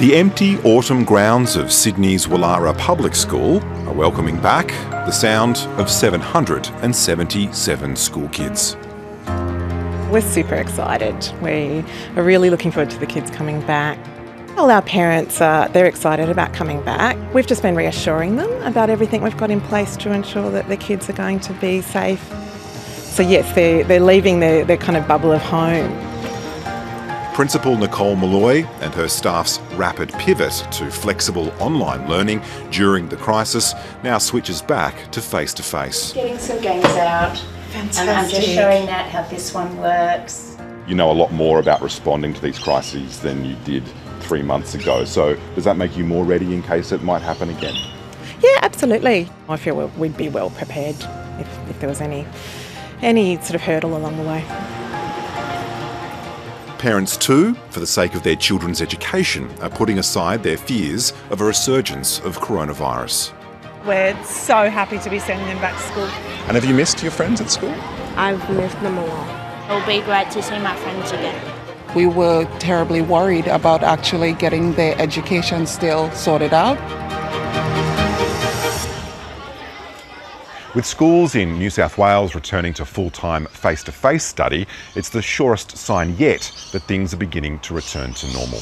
The empty autumn grounds of Sydney's Woollahra Public School are welcoming back the sound of 777 school kids. We're super excited. We are really looking forward to the kids coming back. All our parents are they're excited about coming back. We've just been reassuring them about everything we've got in place to ensure that the kids are going to be safe. So yes, they're, they're leaving their, their kind of bubble of home Principal Nicole Malloy and her staff's rapid pivot to flexible online learning during the crisis now switches back to face to face. Getting some games out. Fantastic. And I'm just showing Nat how this one works. You know a lot more about responding to these crises than you did three months ago. So, does that make you more ready in case it might happen again? Yeah, absolutely. I feel we'd be well prepared if, if there was any any sort of hurdle along the way. Parents, too, for the sake of their children's education, are putting aside their fears of a resurgence of coronavirus. We're so happy to be sending them back to school. And have you missed your friends at school? I've missed them a lot. It'll be great to see my friends again. We were terribly worried about actually getting their education still sorted out. With schools in New South Wales returning to full time face to face study, it's the surest sign yet that things are beginning to return to normal.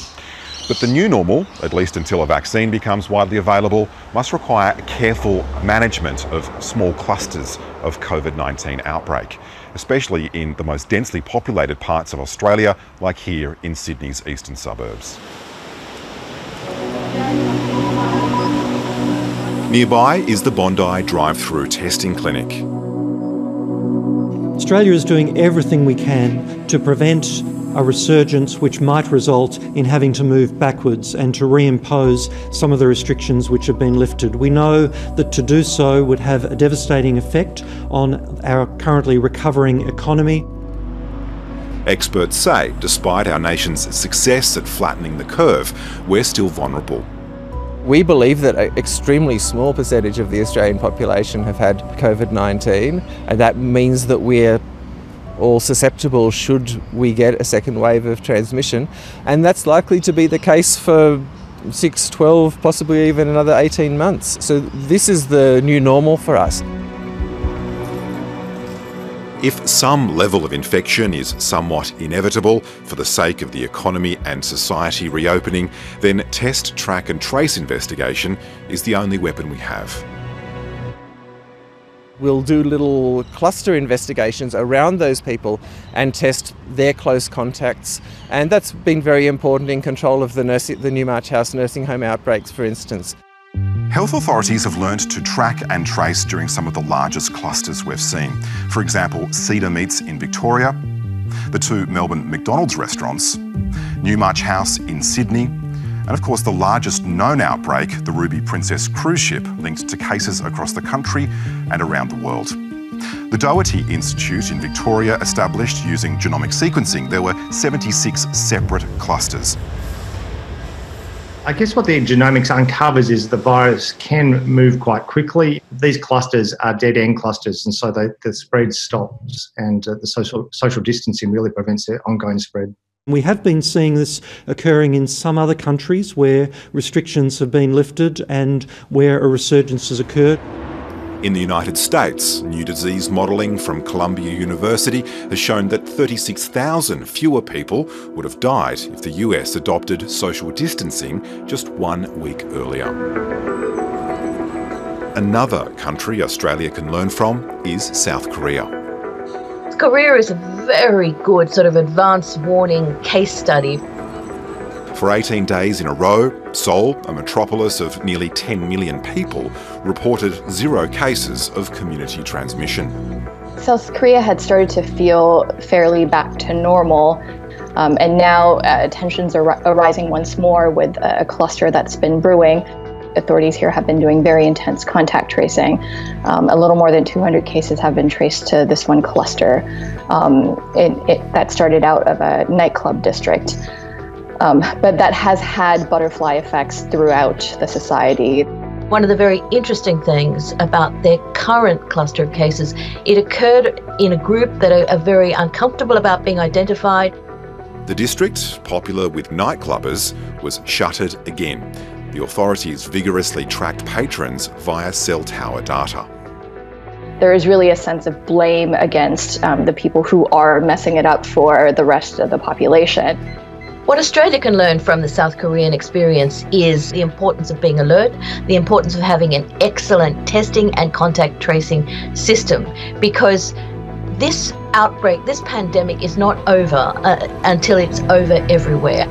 But the new normal, at least until a vaccine becomes widely available, must require careful management of small clusters of COVID 19 outbreak, especially in the most densely populated parts of Australia, like here in Sydney's eastern suburbs. Nearby is the Bondi drive through testing clinic. Australia is doing everything we can to prevent a resurgence which might result in having to move backwards and to reimpose some of the restrictions which have been lifted. We know that to do so would have a devastating effect on our currently recovering economy. Experts say, despite our nation's success at flattening the curve, we're still vulnerable. We believe that an extremely small percentage of the Australian population have had COVID 19, and that means that we're all susceptible should we get a second wave of transmission. And that's likely to be the case for 6, 12, possibly even another 18 months. So, this is the new normal for us. If some level of infection is somewhat inevitable for the sake of the economy and society reopening, then test, track, and trace investigation is the only weapon we have. We'll do little cluster investigations around those people and test their close contacts. And that's been very important in control of the, nurse, the Newmarch House nursing home outbreaks, for instance. Health authorities have learnt to track and trace during some of the largest clusters we've seen. For example, Cedar Meats in Victoria, the two Melbourne McDonald's restaurants, Newmarch House in Sydney, and of course the largest known outbreak, the Ruby Princess cruise ship, linked to cases across the country and around the world. The Doherty Institute in Victoria established using genomic sequencing. There were 76 separate clusters. I guess what the genomics uncovers is the virus can move quite quickly. These clusters are dead end clusters, and so they, the spread stops, and uh, the social social distancing really prevents their ongoing spread. We have been seeing this occurring in some other countries where restrictions have been lifted and where a resurgence has occurred. In the United States, new disease modelling from Columbia University has shown that 36,000 fewer people would have died if the US adopted social distancing just one week earlier. Another country Australia can learn from is South Korea. Korea is a very good sort of advanced warning case study for 18 days in a row, Seoul, a metropolis of nearly 10 million people, reported zero cases of community transmission. South Korea had started to feel fairly back to normal. Um, and now uh, tensions are arising once more with a cluster that's been brewing. Authorities here have been doing very intense contact tracing. Um, a little more than 200 cases have been traced to this one cluster. Um, it, it, that started out of a nightclub district. Um, but that has had butterfly effects throughout the society. One of the very interesting things about their current cluster of cases, it occurred in a group that are, are very uncomfortable about being identified. The district, popular with nightclubbers, was shuttered again. The authorities vigorously tracked patrons via cell tower data. There is really a sense of blame against um, the people who are messing it up for the rest of the population. What Australia can learn from the South Korean experience is the importance of being alert, the importance of having an excellent testing and contact tracing system, because this outbreak, this pandemic is not over uh, until it's over everywhere.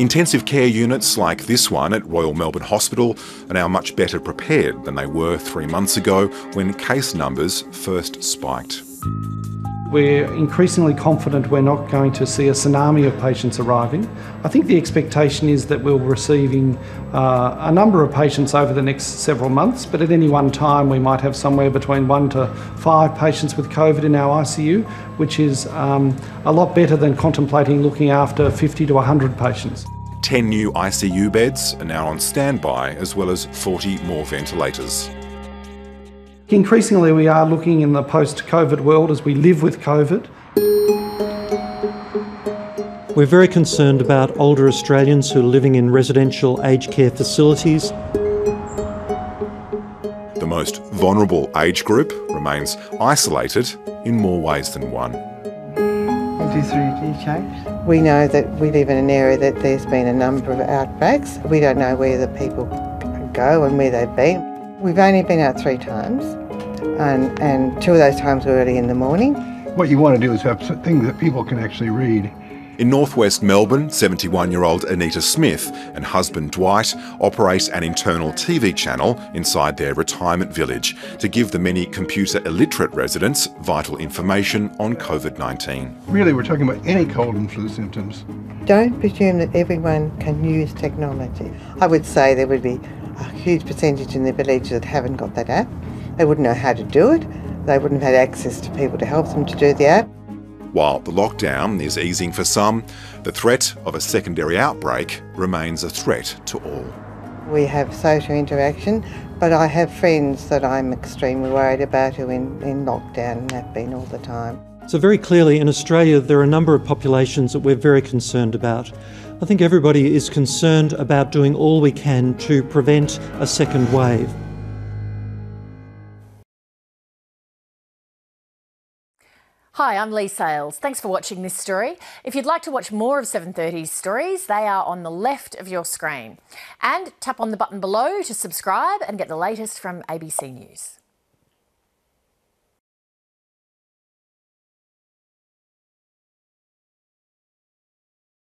Intensive care units like this one at Royal Melbourne Hospital are now much better prepared than they were three months ago when case numbers first spiked. We're increasingly confident we're not going to see a tsunami of patients arriving. I think the expectation is that we'll be receiving uh, a number of patients over the next several months, but at any one time we might have somewhere between one to five patients with COVID in our ICU, which is um, a lot better than contemplating looking after 50 to 100 patients. 10 new ICU beds are now on standby, as well as 40 more ventilators. Increasingly, we are looking in the post COVID world as we live with COVID. We're very concerned about older Australians who are living in residential aged care facilities. The most vulnerable age group remains isolated in more ways than one. We know that we live in an area that there's been a number of outbreaks. We don't know where the people go and where they've been. We've only been out three times, and, and two of those times were early in the morning. What you want to do is have things that people can actually read. In northwest Melbourne, 71 year old Anita Smith and husband Dwight operate an internal TV channel inside their retirement village to give the many computer illiterate residents vital information on COVID 19. Really, we're talking about any cold and flu symptoms. Don't presume that everyone can use technology. I would say there would be a huge percentage in the village that haven't got that app. They wouldn't know how to do it. They wouldn't have had access to people to help them to do the app. While the lockdown is easing for some, the threat of a secondary outbreak remains a threat to all. We have social interaction, but I have friends that I'm extremely worried about who are in, in lockdown and have been all the time. So, very clearly, in Australia, there are a number of populations that we're very concerned about. I think everybody is concerned about doing all we can to prevent a second wave. Hi, I'm Leigh Sales. Thanks for watching this story. If you'd like to watch more of 730's stories, they are on the left of your screen. And tap on the button below to subscribe and get the latest from ABC News.